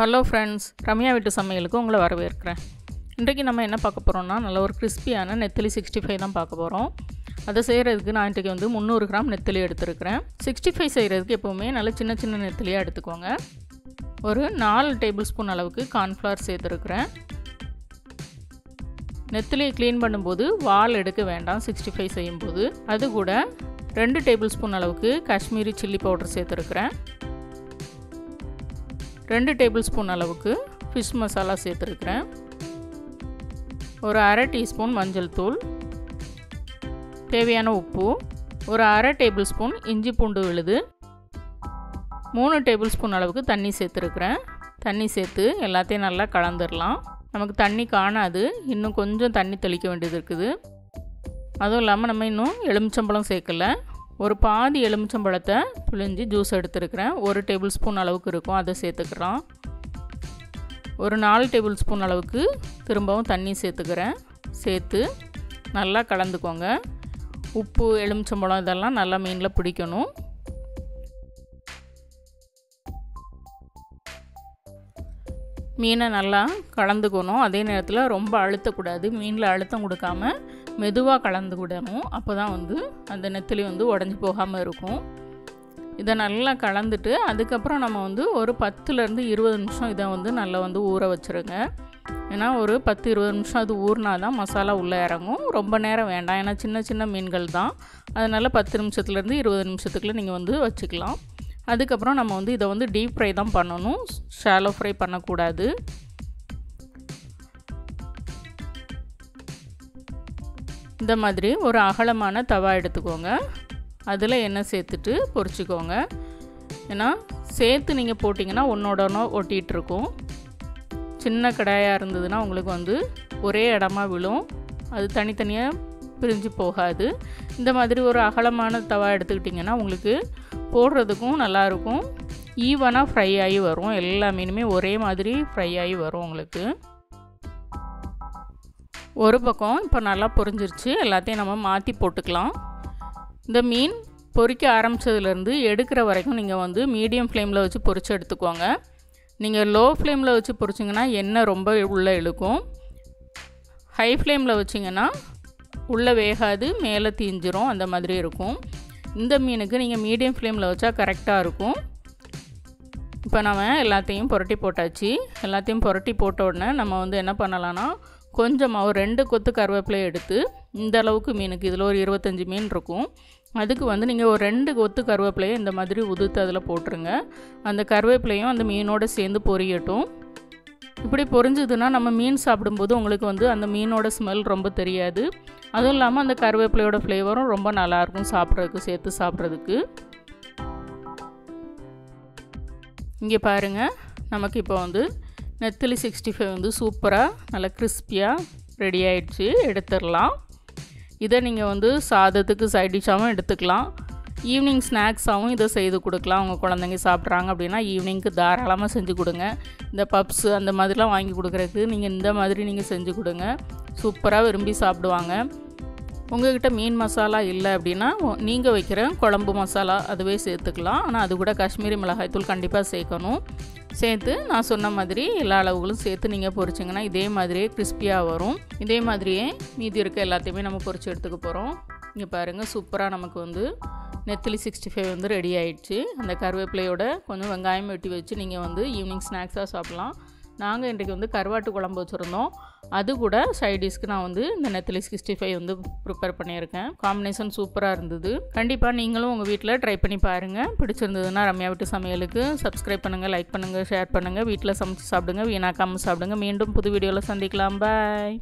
Hello friends Ramya வீட்டு சமையலுக்கு உங்களை வரவேற்கிறேன். இன்றைக்கு நம்ம என்ன பார்க்க போகிறோம்னா நல்ல ஒரு கிறிஸ்பியான நெத்திலி சிக்ஸ்டி ஃபைவ் தான் பார்க்க போகிறோம் அதை செய்கிறதுக்கு நான் இன்றைக்கி வந்து முந்நூறு கிராம் நெத்திலி எடுத்துருக்கிறேன். சிக்ஸ்டி ஃபைவ் செய்கிறதுக்கு எப்போவுமே நல்ல சின்ன சின்ன நெத்திலியாக எடுத்துக்கோங்க. ஒரு நாலு டேபிள் ஸ்பூன் அளவுக்கு கார்ன்ஃப்ளவர் சேர்த்துருக்குறேன். நெத்திலியை க்ளீன் பண்ணும்போது வால் எடுக்க வேண்டாம் சிக்ஸ்டி ஃபைவ் செய்யும்போது. அது கூட ரெண்டு டேபிள் ஸ்பூன் அளவுக்கு காஷ்மீரி சில்லி பவுடர் சேர்த்துருக்குறேன். ரெண்டு டேபிள் ஸ்பூன் அளவுக்கு ஃபிஷ் மசாலா சேர்த்துருக்குறேன். ஒரு அரை டீஸ்பூன் மஞ்சள் தூள். தேவையான உப்பு. ஒரு அரை டேபிள் ஸ்பூன் இஞ்சி பூண்டு விழுது. மூணு டேபிள் ஸ்பூன் அளவுக்கு தண்ணி சேர்த்துருக்குறேன். தண்ணி சேர்த்து எல்லாத்தையும் நல்லா கலந்துடலாம் நமக்கு தண்ணி காணாது. இன்னும் கொஞ்சம் தண்ணி தெளிக்க வேண்டியது இருக்குது. அதுவும் இல்லாமல் நம்ம இன்னும் எலுமிச்சம்பழம் சேர்க்கல. ஒரு பாதி எலுமிச்சம்பழத்தை புழிஞ்சு ஜூஸ் எடுத்துருக்கிறேன். ஒரு டேபிள் ஸ்பூன் அளவுக்கு இருக்கும் அதை சேர்த்துக்கிறோம் ஒரு நாலு டேபிள் ஸ்பூன் அளவுக்கு திரும்பவும் தண்ணி சேர்த்துக்கிறேன். சேர்த்து நல்லா கலந்துக்கோங்க. உப்பு எலுமிச்சம்பழம் இதெல்லாம் நல்லா மீனில் பிடிக்கணும். மீனை நல்லா கலந்துக்கணும். அதே நேரத்தில் ரொம்ப அழுத்தக்கூடாது. மீனில் அழுத்தம் கொடுக்காம மெதுவாக கலந்து விடணும். அப்போ தான் வந்து அந்த நெத்திலி வந்து உடஞ்சி போகாமல் இருக்கும். இதை நல்லா கலந்துட்டு அதுக்கப்புறம் நம்ம வந்து ஒரு பத்துலேருந்து இருபது நிமிஷம் இதை வந்து நல்லா வந்து ஊற வச்சுருங்க. ஏன்னா ஒரு பத்து இருபது நிமிஷம் அது ஊறினா தான் மசாலா உள்ளே இறங்கும். ரொம்ப நேரம் வேண்டாம். ஏன்னா சின்ன சின்ன மீன்கள் தான். அதனால் பத்து நிமிஷத்துலேருந்து இருபது நிமிஷத்துக்குள்ளே நீங்கள் வந்து வச்சுக்கலாம். அதுக்கப்புறம் நம்ம வந்து இதை வந்து டீப் ஃப்ரை தான் பண்ணணும். ஷாலோ ஃப்ரை பண்ணக்கூடாது. இந்த மாதிரி ஒரு அகலமான தவா எடுத்துக்கோங்க. அதில் எண்ணெய் சேர்த்துட்டு பொரிச்சிக்கோங்க. ஏன்னா சேர்த்து நீங்கள் போட்டிங்கன்னா ஒன்றோட ஒன்று ஒட்டிகிட்டு இருக்கும் சின்ன கடாயாக இருந்ததுன்னா உங்களுக்கு வந்து ஒரே இடமா விழும். அது தனித்தனியாக பிரிஞ்சு போகாது. இந்த மாதிரி ஒரு அகலமான தவா எடுத்துக்கிட்டிங்கன்னா உங்களுக்கு போடுறதுக்கும் நல்லாயிருக்கும். ஈவனாக ஃப்ரை ஆகி வரும். எல்லா மீனுமே ஒரே மாதிரி ஃப்ரை ஆகி வரும் உங்களுக்கு. ஒரு பக்கம் இப்போ நல்லா பொரிஞ்சிருச்சு எல்லாத்தையும் நம்ம மாற்றி போட்டுக்கலாம். இந்த மீன் பொறிக்க ஆரம்பித்ததுலேருந்து எடுக்கிற வரைக்கும் நீங்கள் வந்து மீடியம் ஃப்ளேமில் வச்சு பொரித்து எடுத்துக்கோங்க. நீங்கள் லோ ஃப்ளேமில் வச்சு பொரிச்சிங்கன்னா எண்ணெய் ரொம்ப உள்ளே இழுக்கும். ஹை ஃப்ளேமில் வச்சிங்கன்னா உள்ளே வேகாது மேலே தீஞ்சிரும் அந்த மாதிரி இருக்கும். இந்த மீனுக்கு நீங்கள் மீடியம் ஃப்ளேமில் வச்சா கரெக்டாக இருக்கும். இப்போ நம்ம எல்லாத்தையும் புரட்டி போட்டாச்சு. எல்லாத்தையும் புரட்டி போட்ட உடனே நம்ம வந்து என்ன பண்ணலான்னா கொஞ்சமாக ஒரு ரெண்டு கொத்து கருவேப்பிலையை எடுத்து இந்த அளவுக்கு மீனுக்கு இதில் ஒரு இருபத்தஞ்சி மீன் இருக்கும். அதுக்கு வந்து நீங்கள் ஒரு ரெண்டு கொத்து கருவேப்பிலையை இந்த மாதிரி உதுத்து அதில் போட்டுருங்க. அந்த கருவேப்பிலையும் அந்த மீனோடு சேர்ந்து பொரியட்டும். இப்படி பொரிஞ்சதுன்னா நம்ம மீன் சாப்பிடும்போது உங்களுக்கு வந்து அந்த மீனோட ஸ்மெல் ரொம்ப தெரியாது. அதுவும் இல்லாமல் அந்த கருவேப்பிலையோட ஃப்ளேவரும் ரொம்ப நல்லாயிருக்கும் சாப்பிட்றதுக்கு சேர்த்து சாப்பிட்றதுக்கு. இங்கே பாருங்கள் நமக்கு இப்போ வந்து நெத்திலி சிக்ஸ்டி ஃபைவ் வந்து சூப்பராக நல்லா கிறிஸ்பியாக ரெடி ஆகிடுச்சு எடுத்துடலாம். இதை நீங்கள் வந்து சாதத்துக்கு சைட் டிஷ்ஷாகவும் எடுத்துக்கலாம். ஈவினிங் ஸ்நாக்ஸாகவும் இதை செய்து கொடுக்கலாம். உங்கள் குழந்தைங்க சாப்பிட்றாங்க அப்படின்னா ஈவினிங்க்கு தாராளமாக செஞ்சு கொடுங்க. இந்த பப்ஸு அந்த மாதிரிலாம் வாங்கி கொடுக்குறதுக்கு நீங்கள் இந்த மாதிரி நீங்கள் செஞ்சு கொடுங்க. சூப்பராக விரும்பி சாப்பிடுவாங்க. உங்கள்கிட்ட மீன் மசாலா இல்லை அப்படின்னா நீங்கள் வைக்கிற குழம்பு மசாலா அதுவே சேர்த்துக்கலாம். ஆனால் அது கூட காஷ்மீரி மிளகாய்த்தூள் கண்டிப்பாக சேர்க்கணும். சேர்த்து நான் சொன்ன மாதிரி எல்லா அளவுகளும் சேர்த்து நீங்கள் பொரிச்சிங்கன்னா இதே மாதிரியே கிறிஸ்பியாக வரும். இதே மாதிரியே மீதி இருக்க எல்லாத்தையுமே நம்ம பொறிச்சு எடுத்துக்க போகிறோம் இங்கே பாருங்கள் சூப்பராக நமக்கு வந்து நெத்திலி சிக்ஸ்டி ஃபைவ் வந்து ரெடி ஆயிடுச்சு. அந்த கருவேப்பிலையோட கொஞ்சம் வெங்காயம் வெட்டி வச்சு நீங்கள் வந்து ஈவினிங் ஸ்நாக்ஸாக சாப்பிட்லாம். நாங்கள் இன்றைக்கு வந்து கருவாட்டு குழம்பு வச்சுருந்தோம். அது கூட சைடிஷ்க்கு நான் வந்து இந்த நெத்திலி சிக்ஸ்டி ஃபைவ் வந்து ப்ரிப்பேர் பண்ணியிருக்கேன். காம்பினேஷன் சூப்பராக இருந்தது. கண்டிப்பாக நீங்களும் உங்கள் வீட்டில் ட்ரை பண்ணி பாருங்கள் பிடிச்சிருந்ததுன்னா ரம்யா வீட்டு சமையலுக்கு சப்ஸ்கிரைப் பண்ணுங்கள் லைக் பண்ணுங்கள் ஷேர் பண்ணுங்கள் வீட்டில் சமைச்சு சாப்பிடுங்க வீணாக்காமல் சாப்பிடுங்க. மீண்டும் புது வீடியோவில் சந்திக்கலாம். பாய்